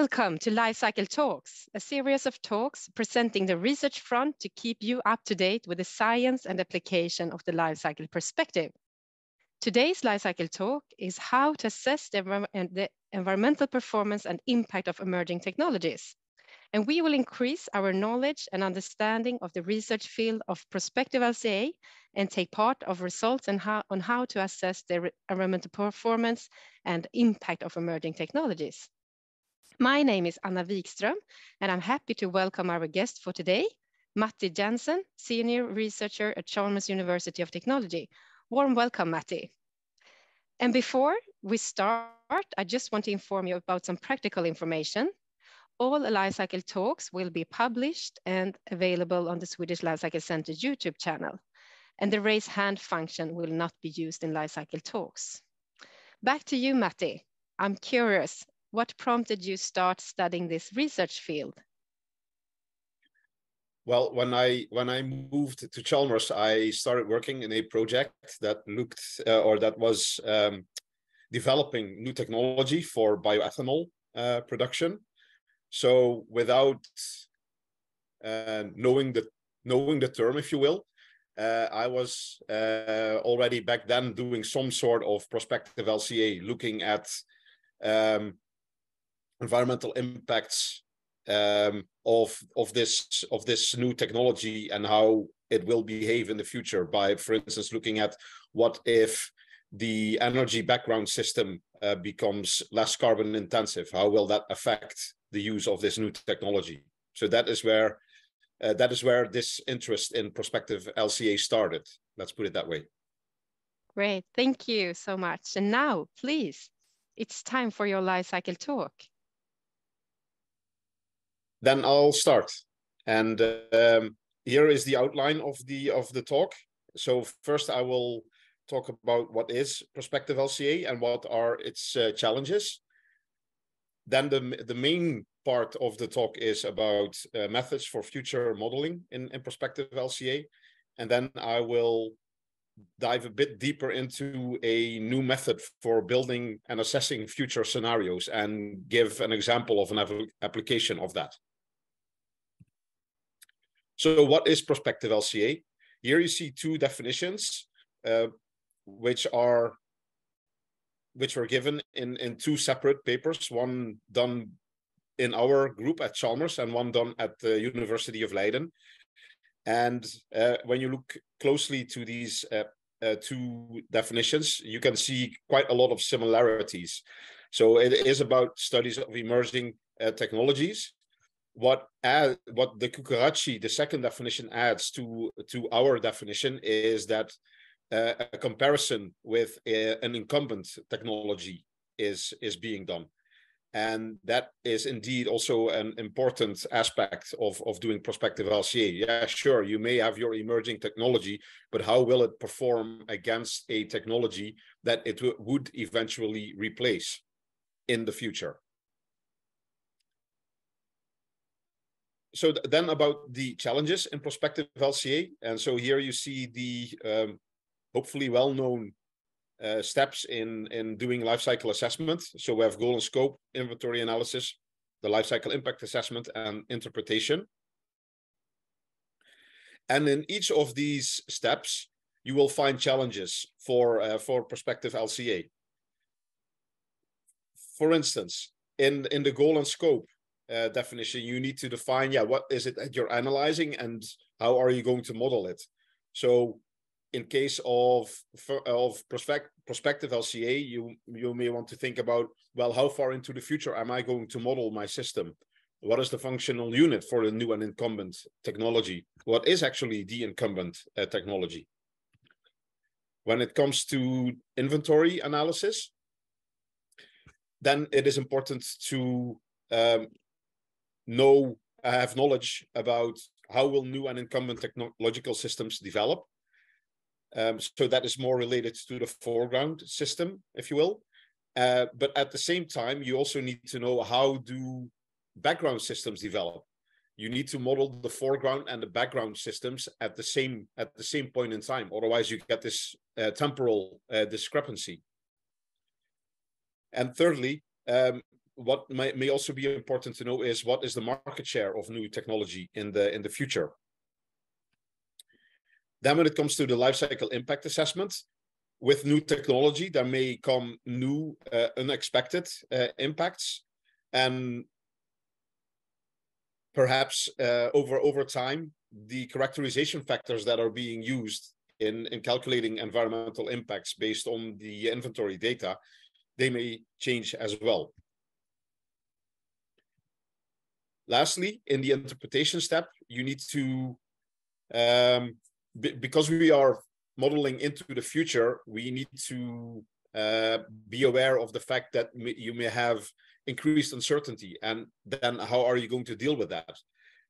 Welcome to Lifecycle Talks, a series of talks presenting the research front to keep you up to date with the science and application of the lifecycle perspective. Today's lifecycle talk is how to assess the, the environmental performance and impact of emerging technologies. And we will increase our knowledge and understanding of the research field of prospective LCA and take part of results and how, on how to assess the environmental performance and impact of emerging technologies. My name is Anna Wikström, and I'm happy to welcome our guest for today, Matty Janssen, Senior Researcher at Chalmers University of Technology, Warm welcome, Matty. And before we start, I just want to inform you about some practical information. All Lifecycle talks will be published and available on the Swedish Lifecycle Center YouTube channel. And the raise hand function will not be used in Lifecycle talks. Back to you, Matty. I'm curious, what prompted you start studying this research field? Well, when I when I moved to Chalmers, I started working in a project that looked uh, or that was um, developing new technology for bioethanol uh, production. So without uh, knowing the knowing the term, if you will, uh, I was uh, already back then doing some sort of prospective LCA, looking at um, environmental impacts um, of of this of this new technology and how it will behave in the future by, for instance, looking at what if the energy background system uh, becomes less carbon intensive? How will that affect the use of this new technology? So that is where uh, that is where this interest in prospective LCA started. Let's put it that way. Great, thank you so much. And now, please, it's time for your life cycle talk then I'll start. And um, here is the outline of the of the talk. So first, I will talk about what is prospective LCA and what are its uh, challenges. Then the the main part of the talk is about uh, methods for future modeling in, in prospective LCA, and then I will dive a bit deeper into a new method for building and assessing future scenarios and give an example of an application of that. So what is prospective LCA? Here you see two definitions, uh, which are which were given in, in two separate papers, one done in our group at Chalmers and one done at the University of Leiden. And uh, when you look closely to these uh, uh, two definitions, you can see quite a lot of similarities. So it is about studies of emerging uh, technologies, what add, what the Cucurachi, the second definition adds to to our definition is that uh, a comparison with a, an incumbent technology is is being done and that is indeed also an important aspect of, of doing prospective LCA. Yeah, sure, you may have your emerging technology, but how will it perform against a technology that it would eventually replace in the future? So th then about the challenges in prospective LCA. And so here you see the um, hopefully well-known uh, steps in, in doing life cycle assessment. So we have goal and scope, inventory analysis, the life cycle impact assessment, and interpretation. And in each of these steps, you will find challenges for, uh, for prospective LCA. For instance, in, in the goal and scope, uh, definition, you need to define, yeah, what is it that you're analyzing and how are you going to model it? So in case of of prospect, prospective LCA, you you may want to think about, well, how far into the future am I going to model my system? What is the functional unit for the new and incumbent technology? What is actually the incumbent uh, technology? When it comes to inventory analysis, then it is important to um, know have knowledge about how will new and incumbent technological systems develop. Um, so that is more related to the foreground system, if you will. Uh, but at the same time, you also need to know how do background systems develop. You need to model the foreground and the background systems at the same at the same point in time. Otherwise, you get this uh, temporal uh, discrepancy. And thirdly, um, what may, may also be important to know is what is the market share of new technology in the in the future. Then when it comes to the life cycle impact assessment, with new technology, there may come new uh, unexpected uh, impacts. And perhaps uh, over, over time, the characterization factors that are being used in, in calculating environmental impacts based on the inventory data, they may change as well. Lastly, in the interpretation step, you need to, um, because we are modeling into the future, we need to uh, be aware of the fact that you may have increased uncertainty. And then how are you going to deal with that?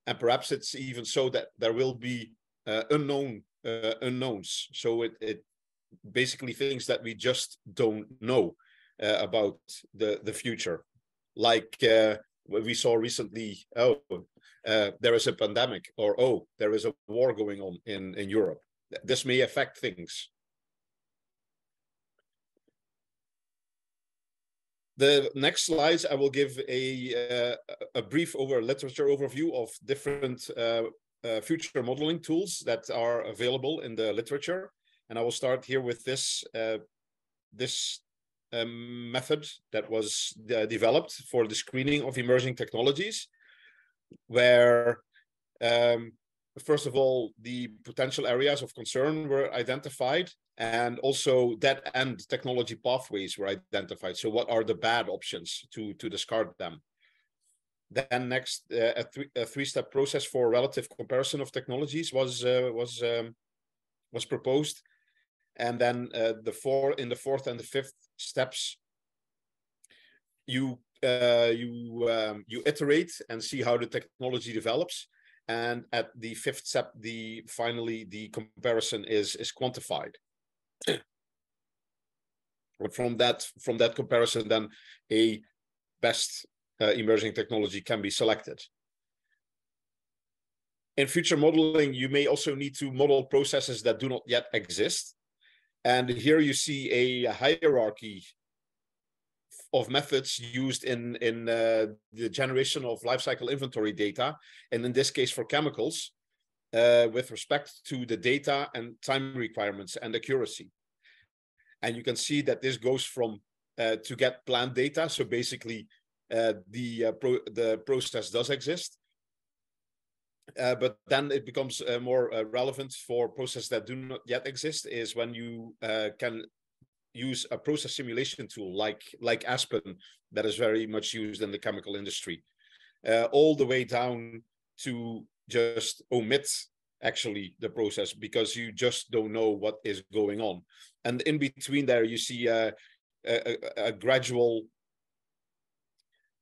And perhaps it's even so that there will be uh, unknown uh, unknowns. So it, it basically things that we just don't know uh, about the, the future. Like uh, we saw recently, oh, uh, there is a pandemic, or oh, there is a war going on in, in Europe this may affect things. The next slides, I will give a, uh, a brief over literature overview of different uh, uh, future modeling tools that are available in the literature. And I will start here with this, uh, this um, method that was uh, developed for the screening of emerging technologies, where um, first of all, the potential areas of concern were identified, and also dead end technology pathways were identified. So, what are the bad options to, to discard them? Then, next, uh, a, th- a three-step process for relative comparison of technologies was uh, was um, was proposed, and then uh, the four in the fourth and the fifth steps, you uh, you um, you iterate and see how the technology develops. And at the fifth step the finally the comparison is is quantified. But from that from that comparison then a best uh, emerging technology can be selected. In future modeling you may also need to model processes that do not yet exist and here you see a hierarchy of methods used in in uh, the generation of life cycle inventory data, and in this case for chemicals, uh, with respect to the data and time requirements and accuracy. And you can see that this goes from uh, to get plant data. So basically, uh, the uh, pro the process does exist. Uh, but then it becomes more relevant for processes that do not yet exist is when you can use a process simulation tool like like Aspen that is very much used in the chemical industry, uh, all the way down to just omit actually the process because you just don't know what is going on. And in between there, you see a, a, a gradual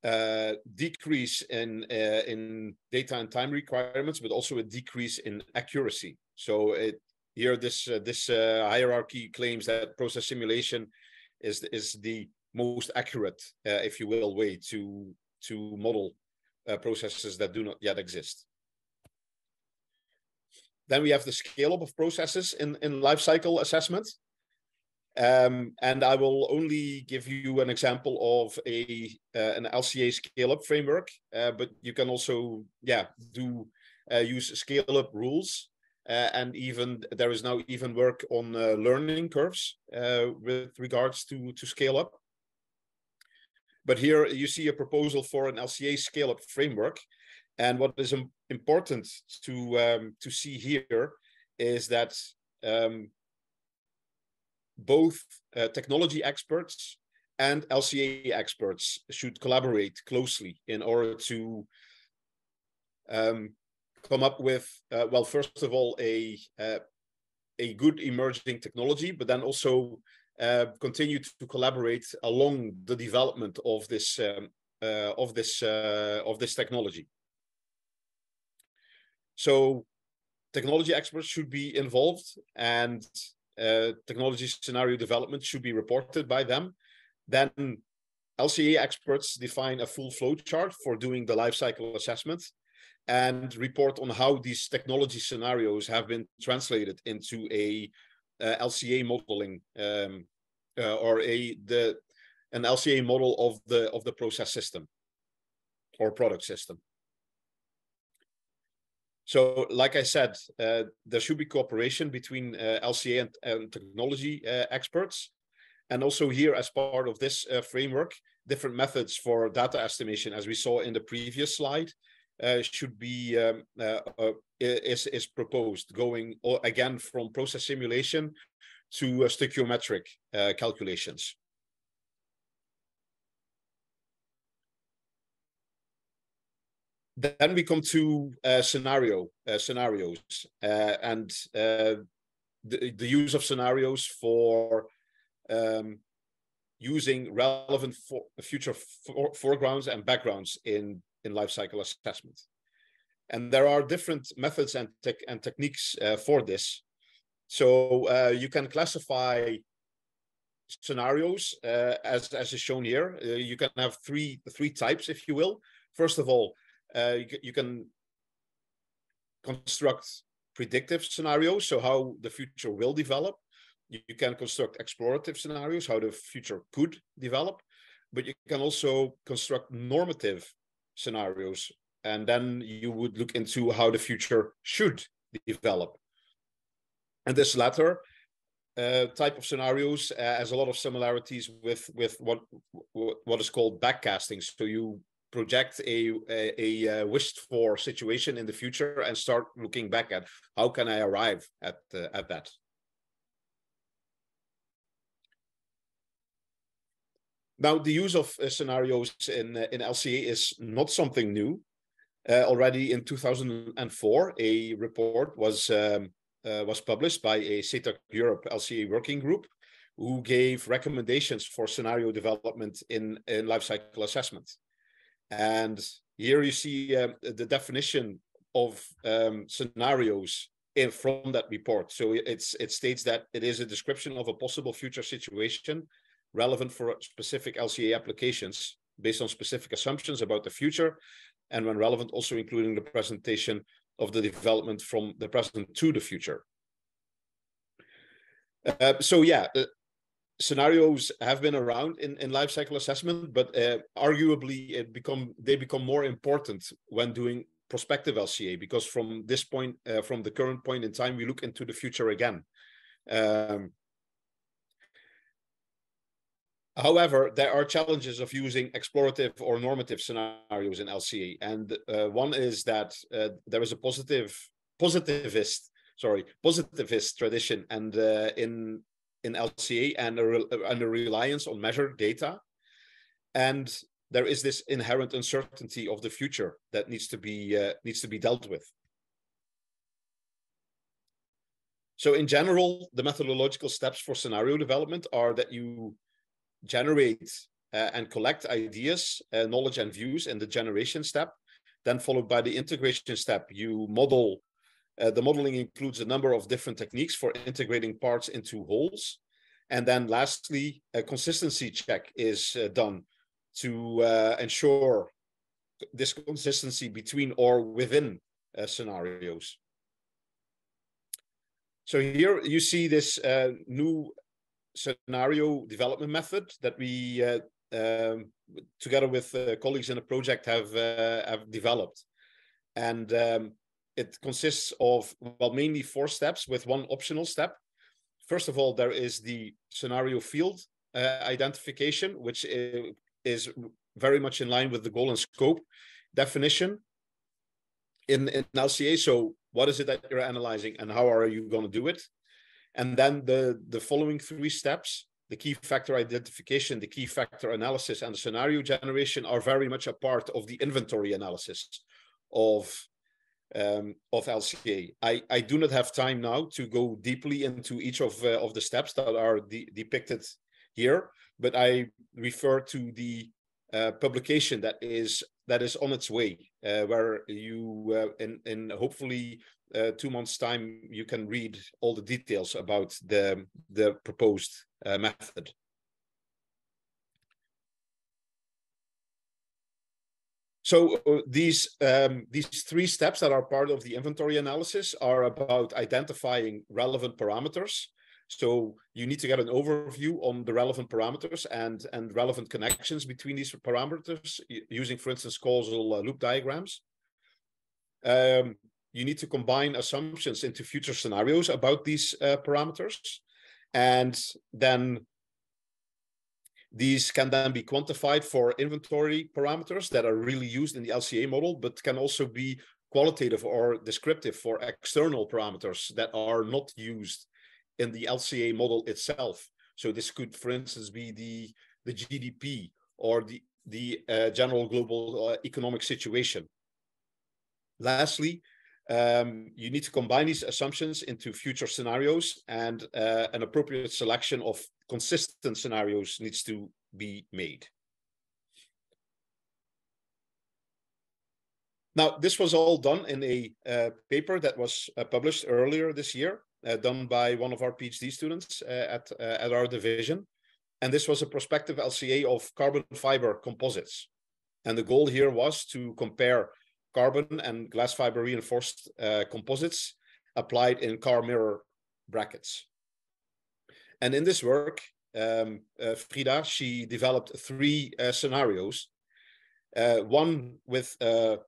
uh, decrease in uh, in data and time requirements, but also a decrease in accuracy. So it here this uh, this uh, hierarchy claims that process simulation is is the most accurate, uh, if you will, way to to model processes that do not yet exist. Then we have the scale up of processes in in life cycle assessment. Um, and I will only give you an example of a uh, an LCA scale up framework, uh, but you can also yeah do use scale up rules uh, and even there is now even work on uh, learning curves uh, with regards to, to scale up. But here you see a proposal for an LCA scale up framework. And what is important to, um, to see here is that um, both uh, technology experts and LCA experts should collaborate closely in order to um, come up with uh, well first of all a uh, a good emerging technology but then also uh, continue to collaborate along the development of this um, uh, of this uh, of this technology. So technology experts should be involved and uh, technology scenario development should be reported by them then LCA experts define a full flow chart for doing the life cycle assessment and report on how these technology scenarios have been translated into a uh, LCA modeling um, uh, or a the an LCA model of the of the process system or product system. So, like I said, uh, there should be cooperation between uh, LCA and, and technology uh, experts. And also here, as part of this uh, framework, different methods for data estimation, as we saw in the previous slide, uh, should be um, uh, is, is proposed, going again from process simulation to stoichiometric calculations. Then we come to uh, scenario uh, scenarios uh, and uh, the, the use of scenarios for um, using relevant for future for foregrounds and backgrounds in in life cycle assessment and there are different methods and, te and techniques uh, for this. So uh, you can classify scenarios as as is shown here. You can have three three types if you will. First of all uh, you, you can construct predictive scenarios, so how the future will develop. You, you can construct explorative scenarios, how the future could develop, but you can also construct normative scenarios, and then you would look into how the future should develop. And this latter uh, type of scenarios uh, has a lot of similarities with with what what is called backcasting. So you project a, a, a, wished for situation in the future and start looking back at how can I arrive at uh, at that. Now, the use of uh, scenarios in uh, in LCA is not something new. Uh, already in 2004, a report was um, uh, was published by a SETAC Europe LCA working group, who gave recommendations for scenario development in in life cycle assessment. And here you see uh, the definition of um, scenarios in from that report. So it's it states that it is a description of a possible future situation relevant for specific LCA applications based on specific assumptions about the future, and when relevant, also including the presentation of the development from the present to the future. Uh, so yeah, uh, scenarios have been around in, in life cycle assessment, but uh, arguably it become they become more important when doing prospective LCA because from this point, uh, from the current point in time, we look into the future again. Um, however, there are challenges of using explorative or normative scenarios in LCA, and uh, one is that uh, there is a positive positivist sorry positivist tradition and uh, in in LCA and a, and a reliance on measured data. And there is this inherent uncertainty of the future that needs to be uh, needs to be dealt with. So in general, the methodological steps for scenario development are that you generate uh, and collect ideas, uh, knowledge and views in the generation step, then followed by the integration step. You model uh, the modeling includes a number of different techniques for integrating parts into wholes. And then lastly, a consistency check is uh, done to uh, ensure this consistency between or within uh, scenarios. So here you see this uh, new scenario development method that we, uh, um, together with colleagues in the project, have have developed. And um, it consists of well mainly four steps with one optional step first of all there is the scenario field uh, identification which is very much in line with the goal and scope definition in, in LCA. So what is it that you're analyzing and how are you going to do it? And then the, the following three steps, the key factor identification, the key factor analysis, and the scenario generation are very much a part of the inventory analysis of um, of LCA. I, I do not have time now to go deeply into each of, uh, of the steps that are de depicted here, but I refer to the uh, publication that is that is on its way, uh, where you uh, in in hopefully uh, two months' time you can read all the details about the the proposed uh, method. So uh, these um, these three steps that are part of the inventory analysis are about identifying relevant parameters, So you need to get an overview on the relevant parameters and, and relevant connections between these parameters using, for instance, causal uh, loop diagrams. Um, you need to combine assumptions into future scenarios about these uh, parameters. And then these can then be quantified for inventory parameters that are really used in the LCA model, but can also be qualitative or descriptive for external parameters that are not used in the LCA model itself. So this could, for instance, be the, the GDP or the, the uh, general global uh, economic situation. Lastly, um, you need to combine these assumptions into future scenarios and uh, an appropriate selection of consistent scenarios needs to be made. Now, this was all done in a uh, paper that was uh, published earlier this year, uh, done by one of our PhD students uh, at, uh, at our division. And this was a prospective LCA of carbon fiber composites. And the goal here was to compare carbon and glass fiber reinforced uh, composites applied in car mirror brackets. And in this work, um, Frida, she developed three scenarios. one with a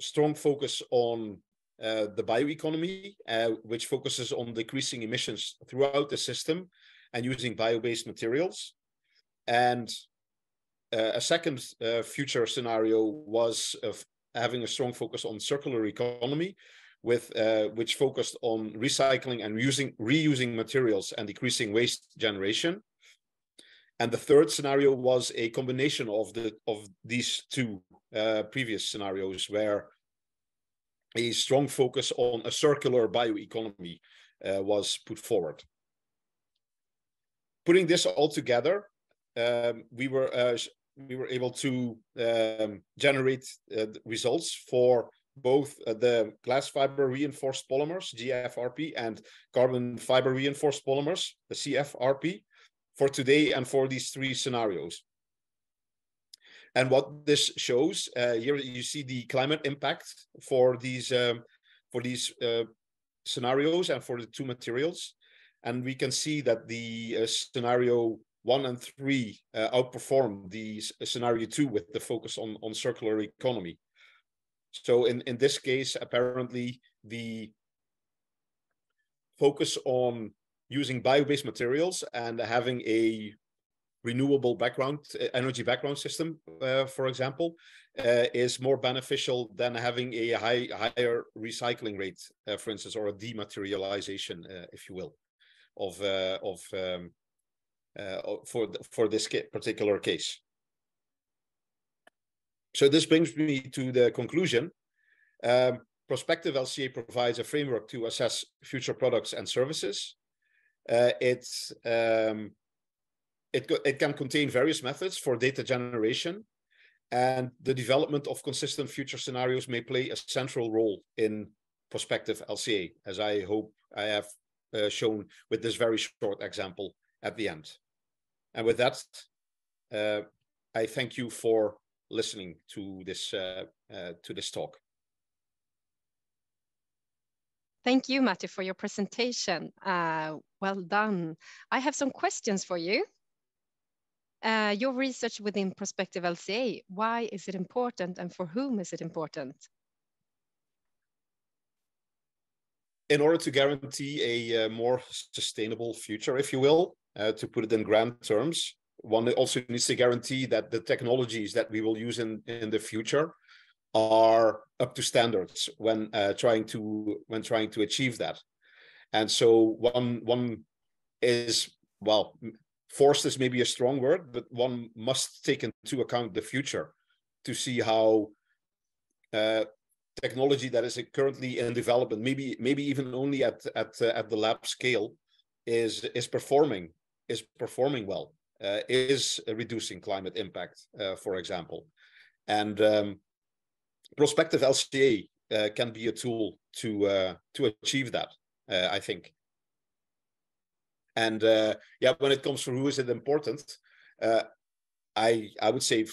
strong focus on uh, the bioeconomy, uh, which focuses on decreasing emissions throughout the system and using bio-based materials. And uh, a second uh, future scenario was of having a strong focus on circular economy, with uh, which focused on recycling and using reusing materials and decreasing waste generation. And the third scenario was a combination of the of these two uh, previous scenarios, where a strong focus on a circular bioeconomy uh, was put forward. Putting this all together, um, we were uh, we were able to um, generate uh, results for both uh, the glass fiber reinforced polymers GFRP and carbon fiber reinforced polymers the CFRP for today and for these three scenarios. And what this shows uh, here, you see the climate impact for these um, for these uh, scenarios and for the two materials. And we can see that the uh, scenario one and three uh, outperform the scenario two with the focus on, on circular economy. So in, in this case, apparently the focus on using bio-based materials and having a renewable background uh, energy background system, uh, for example, uh, is more beneficial than having a high higher recycling rate, uh, for instance, or a dematerialization, uh, if you will, of uh, of um, for for this particular case. So this brings me to the conclusion. Um, prospective LCA provides a framework to assess future products and services. it's um, it, it can contain various methods for data generation and the development of consistent future scenarios may play a central role in prospective LCA, as I hope I have uh, shown with this very short example at the end. And with that, uh, I thank you for listening to this uh, uh to this talk. Thank you, Matty, for your presentation. Uh, well done. I have some questions for you. Uh, your research within prospective LCA, why is it important and for whom is it important? In order to guarantee a uh, more sustainable future, if you will, uh, to put it in grand terms, one also needs to guarantee that the technologies that we will use in, in the future are up to standards when uh, trying to when trying to achieve that. And so one one is well forced is maybe a strong word, but one must take into account the future to see how uh, technology that is currently in development, maybe maybe even only at at uh, at the lab scale, is is performing is performing well, is reducing climate impact, uh, for example, and um, prospective LCA uh, can be a tool to uh, to achieve that. I think. And uh, yeah, when it comes to who is it important, uh, I I would say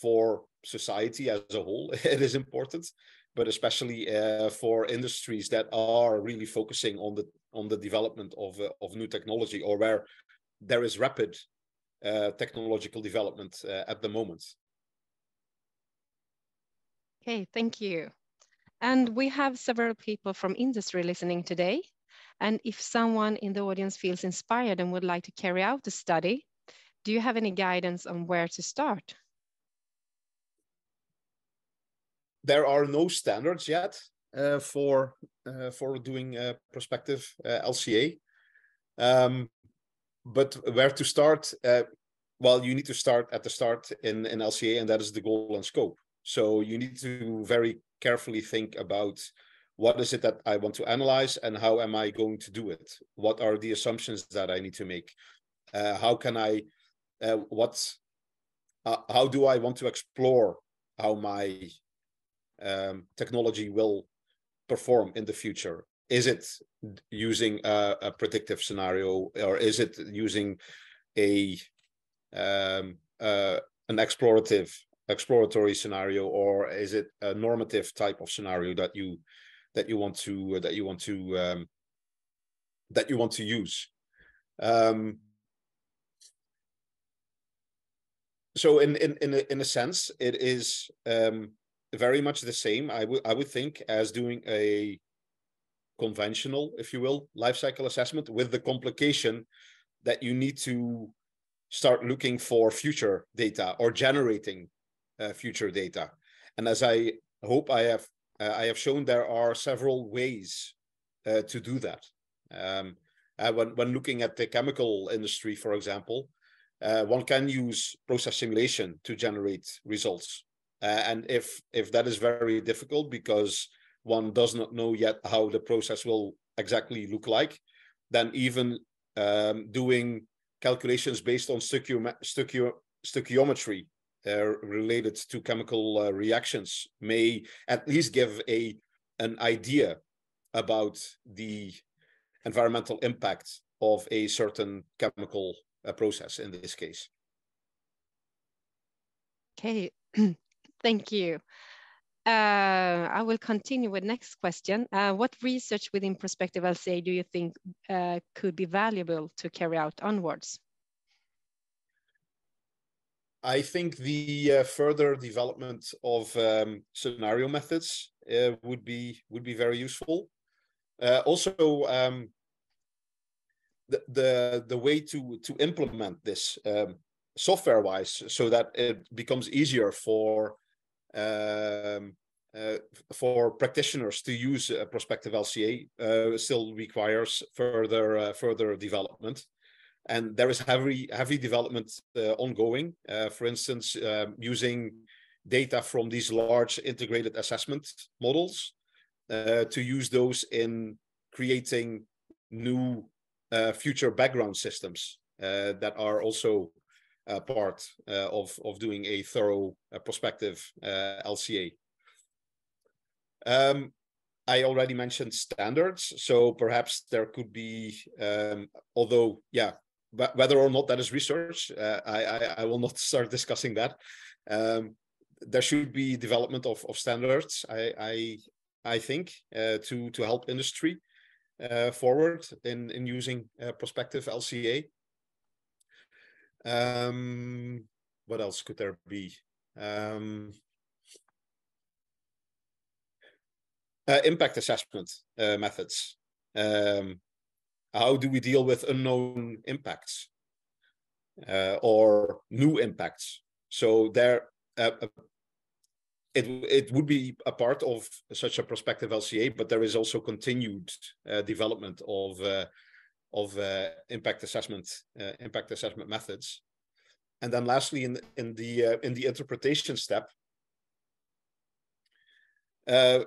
for society as a whole, it is important but especially uh, for industries that are really focusing on the on the development of uh, of new technology or where there is rapid uh, technological development uh, at the moment. Okay, thank you. And we have several people from industry listening today. And if someone in the audience feels inspired and would like to carry out the study, do you have any guidance on where to start? There are no standards yet uh, for uh, for doing uh, prospective uh, LCA. Um, but where to start? Uh, well, you need to start at the start in, in LCA, and that is the goal and scope. So you need to very carefully think about what is it that I want to analyze and how am I going to do it? What are the assumptions that I need to make? Uh, how can I, uh, what, uh, how do I want to explore how my um, technology will perform in the future? Is it using a, a predictive scenario or is it using a um, uh, an explorative exploratory scenario or is it a normative type of scenario that you that you want to that you want to um, that you want to use? Um, so in in in a, in a sense it is um, very much the same. I would i would think as doing a conventional if you will life cycle assessment with the complication that you need to start looking for future data or generating uh, future data. And as I hope I have uh, I have shown, there are several ways uh, to do that. Um, when when looking at the chemical industry, for example, one can use process simulation to generate results. and if if that is very difficult because one does not know yet how the process will exactly look like, then even um, doing calculations based on stoichiometry uh, related to chemical uh, reactions may at least give a an idea about the environmental impact of a certain chemical uh, process in this case. Okay, thank you. Uh, I will continue with next question. Uh, what research within prospective LCA do you think uh, could be valuable to carry out onwards? I think the uh, further development of um, scenario methods uh, would be would be very useful. Uh, also, um, the, the the way to to implement this um, software wise, so that it becomes easier for um, uh, for practitioners to use a prospective LCA, uh, still requires further uh, further development and there is heavy heavy development uh, ongoing. Uh, for instance, um, using data from these large integrated assessment models uh, to use those in creating new future background systems that are also part uh, of of doing a thorough prospective LCA. Um, I already mentioned standards, so perhaps there could be, um, although, yeah, whether or not that is research, uh, I, I, I will not start discussing that. Um, there should be development of, of standards. I I, I think uh, to to help industry uh, forward in in using uh, prospective LCA. Um, what else could there be? Um, uh, impact assessment uh, methods. Um, how do we deal with unknown impacts uh, or new impacts? So there, uh, uh, it it would be a part of such a prospective LCA, but there is also continued uh, development of of uh, impact assessment impact assessment methods. And then lastly, in in the in the interpretation step, uh,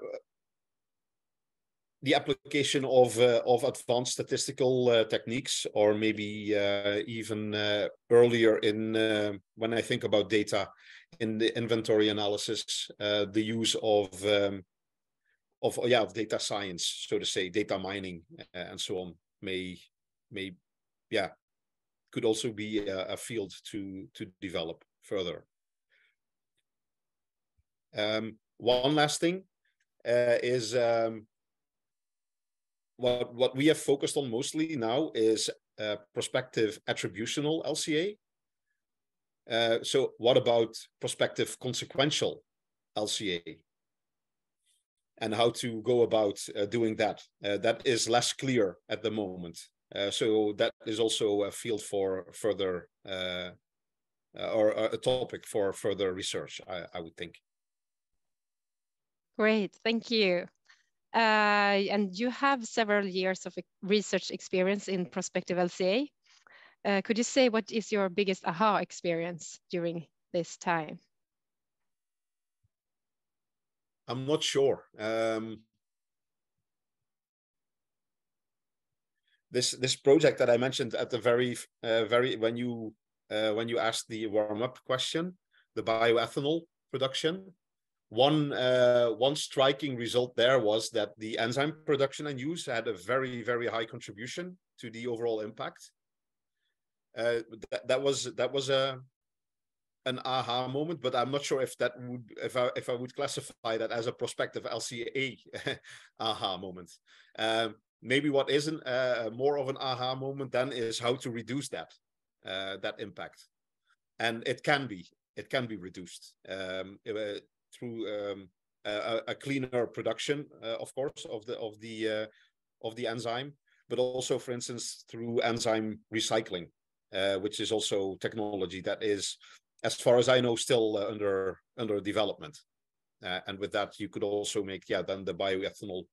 the application of uh, of advanced statistical uh, techniques, or maybe uh, even uh, earlier in uh, when I think about data in the inventory analysis, uh, the use of um, of yeah of data science, so to say, data mining and so on, may may yeah could also be a, a field to to develop further. Um, one last thing uh, is um, what what we have focused on mostly now is uh, prospective attributional LCA. Uh, so what about prospective consequential LCA? And how to go about uh, doing that? Uh, that is less clear at the moment. Uh, so that is also a field for further uh, or a topic for further research, I, I would think. Great, thank you. Uh, and you have several years of research experience in prospective LCA. Uh, could you say what is your biggest aha experience during this time? I'm not sure. Um, this this project that I mentioned at the very uh, very when you uh, when you asked the warm up question, the bioethanol production, one uh, one striking result there was that the enzyme production and use had a very very high contribution to the overall impact. Uh, that, that was that was a an aha moment, but I'm not sure if that would if I if I would classify that as a prospective LCA aha moment. Um, maybe what isn't uh, more of an aha moment then is how to reduce that uh, that impact, and it can be it can be reduced. Um, uh, through um, a, a, cleaner production, uh, of course, of the of the uh, of the enzyme, but also, for instance, through enzyme recycling, uh, which is also technology that is, as far as I know, still under under development. and with that, you could also make yeah then the bioethanol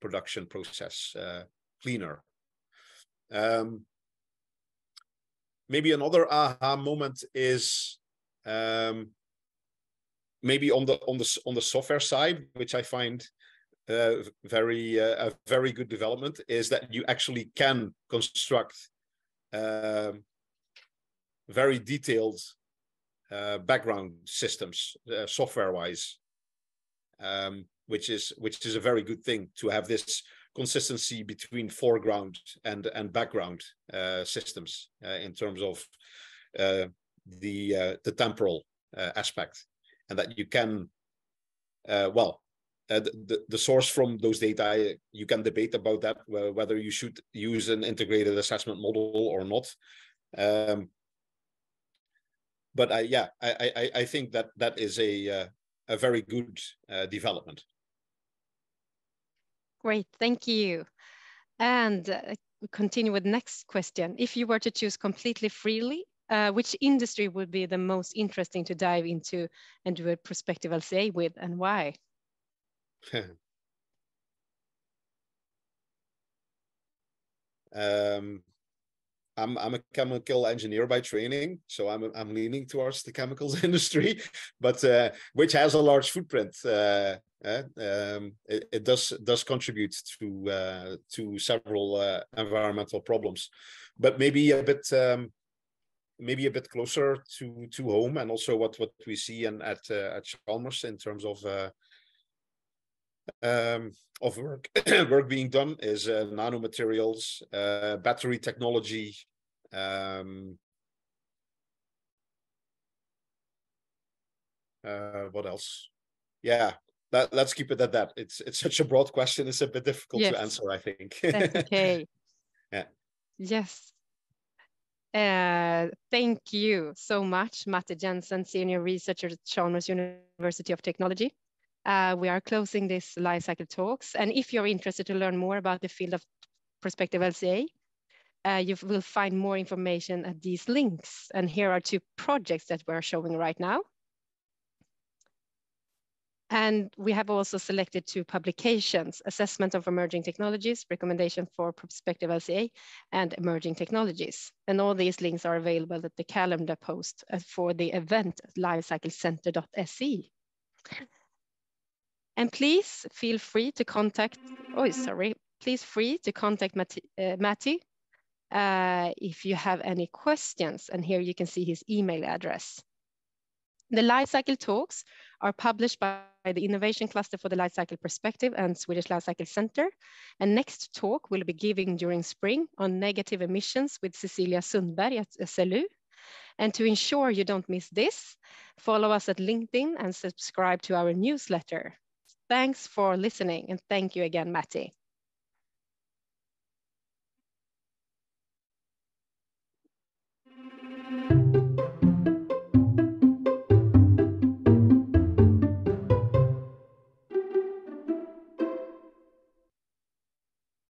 production process cleaner. Um, maybe another aha moment is um, maybe on the on the on the software side, which I find uh, very uh, a very good development, is that you actually can construct um, very detailed uh, background systems uh, software wise, um, which is which is a very good thing to have this consistency between foreground and and background uh, systems uh, in terms of the the temporal aspect and that you can, uh, well, uh, the, the source from those data, you can debate about that, whether you should use an integrated assessment model or not. Um, but I, yeah, I, I, I think that that is a, uh, a very good uh, development. Great, thank you. And uh, continue with next question. If you were to choose completely freely uh, which industry would be the most interesting to dive into and do a prospective LCA with and why? um, I'm I'm a chemical engineer by training, so I'm I'm leaning towards the chemicals industry, but uh, which has a large footprint. Uh, uh, um, it, it, does does contribute to uh, to several uh, environmental problems, but maybe a bit um, maybe a bit closer to to home and also what what we see and at uh, at Chalmers in terms of um, of work work being done is uh, nanomaterials, uh, battery technology. Um, uh, what else? Yeah, that, let's keep it at that. It's it's such a broad question. It's a bit difficult yes. to answer. I think. That's okay. yeah. Yes. Uh, thank you so much, Matty Janssen, Senior Researcher at Chalmers University of Technology. Uh, we are closing this life cycle talks. And if you're interested to learn more about the field of prospective LCA, uh, you will find more information at these links. And here are two projects that we're showing right now. And we have also selected two publications, Assessment of Emerging Technologies, Recommendation for Prospective LCA, and Emerging Technologies. And all these links are available at the calendar post uh, for the event at lifecyclecenter.se. And please feel free to contact, oh, sorry, please free to contact Matty, uh, uh, if you have any questions. And here you can see his email address. The Lifecycle talks are published by the Innovation Cluster for the Lifecycle Perspective and Swedish Lifecycle Center. And next talk will be giving during spring on negative emissions with Cecilia Sundberg at SLU. And to ensure you don't miss this, follow us at LinkedIn and subscribe to our newsletter. thanks for listening and thank you again, Matty.